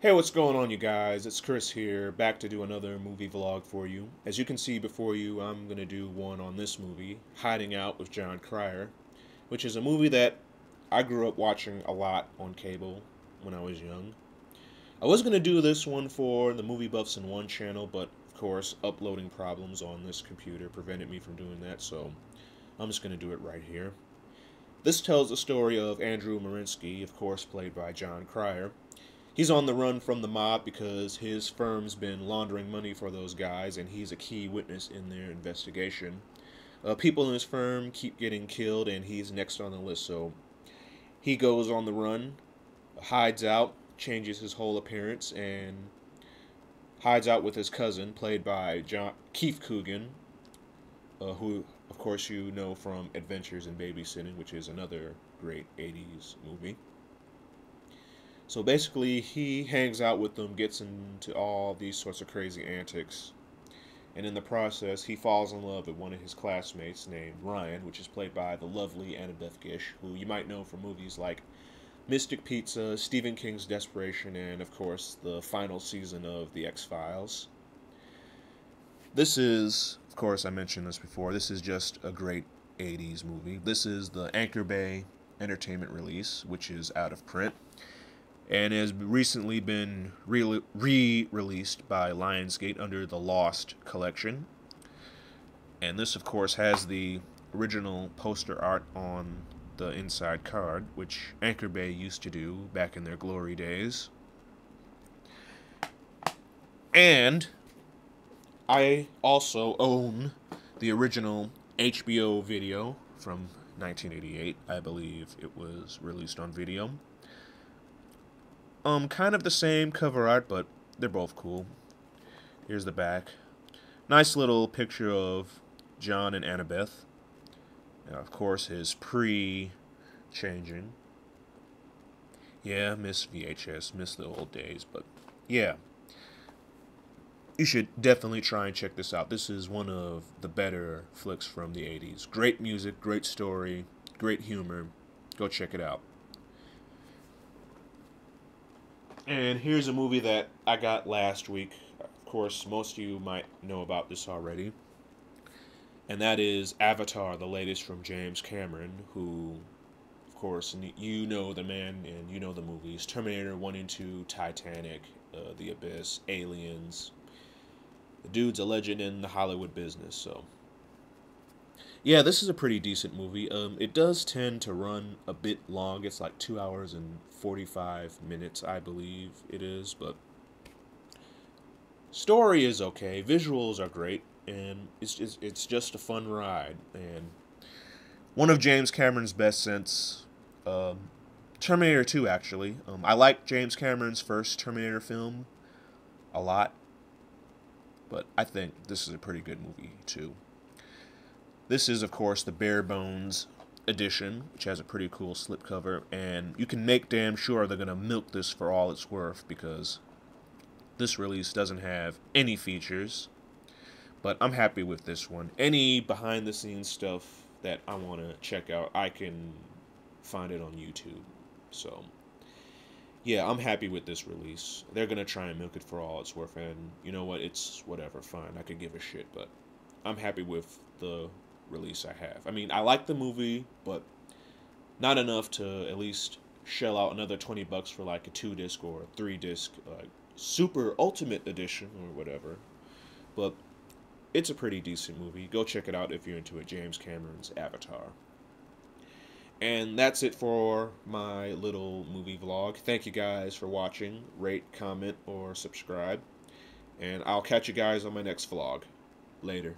Hey, what's going on, you guys? It's Chris here, back to do another movie vlog for you. As you can see before you, I'm going to do one on this movie, Hiding Out with Jon Cryer, which is a movie that I grew up watching a lot on cable when I was young. I was going to do this one for the Movie Buffs in One channel, but of course, uploading problems on this computer prevented me from doing that, so I'm just going to do it right here. This tells the story of Andrew Morenski, of course, played by Jon Cryer. He's on the run from the mob because his firm's been laundering money for those guys, and he's a key witness in their investigation. Uh, people in his firm keep getting killed, and he's next on the list, so he goes on the run, hides out, changes his whole appearance and hides out with his cousin, played by John Keith Coogan, uh, who, of course, you know from Adventures in Babysitting, which is another great 80s movie. So basically, he hangs out with them, gets into all these sorts of crazy antics, and in the process, he falls in love with one of his classmates named Ryan, which is played by the lovely Annabeth Gish, who you might know from movies like Mystic Pizza, Stephen King's Desperation, and of course the final season of The X Files. This is, of course, I mentioned this before, this is just a great 80s movie. This is the Anchor Bay Entertainment release, which is out of print and has recently been re released by Lionsgate under the Lost collection. And this, of course, has the original poster art on the inside card, which Anchor Bay used to do back in their glory days. And I also own the original HBO video from 1988. I believe it was released on video. Um, kind of the same cover art, but they're both cool. Here's the back. Nice little picture of Jon and Annabeth. Now, of course, his pre changing. Yeah, miss VHS, miss the old days, but yeah. You should definitely try and check this out. This is one of the better flicks from the 80s. Great music, great story, great humor. Go check it out. And here's a movie that I got last week. Of course, most of you might know about this already and that is Avatar, the latest from James Cameron, who, of course, you know the man and you know the movies Terminator 1 and 2, Titanic, uh, The Abyss, Aliens. The dude's a legend in the Hollywood business, so. Yeah, this is a pretty decent movie. Um, it does tend to run a bit long. It's like two hours and 45 minutes, I believe it is, but story is okay. Visuals are great and it's it's, it's just a fun ride and one of James Cameron's best since um, Terminator 2 actually. Um, I like James Cameron's first Terminator film a lot, but I think this is a pretty good movie too. This is of course the bare bones edition, which has a pretty cool slipcover, and you can make damn sure they're gonna milk this for all it's worth because this release doesn't have any features but I'm happy with this one. Any behind the scenes stuff that I want to check out, I can find it on YouTube. So, yeah, I'm happy with this release. They're going to try and milk it for all it's worth. And you know what? It's whatever, fine. I could give a shit. But I'm happy with the release I have. I mean, I like the movie, but not enough to at least shell out another 20 bucks for like a two disc or a three disc super ultimate edition or whatever. But it's a pretty decent movie. Go check it out if you're into it. James Cameron's Avatar. And that's it for my little movie vlog. Thank you guys for watching. Rate, comment, or subscribe. And I'll catch you guys on my next vlog. Later.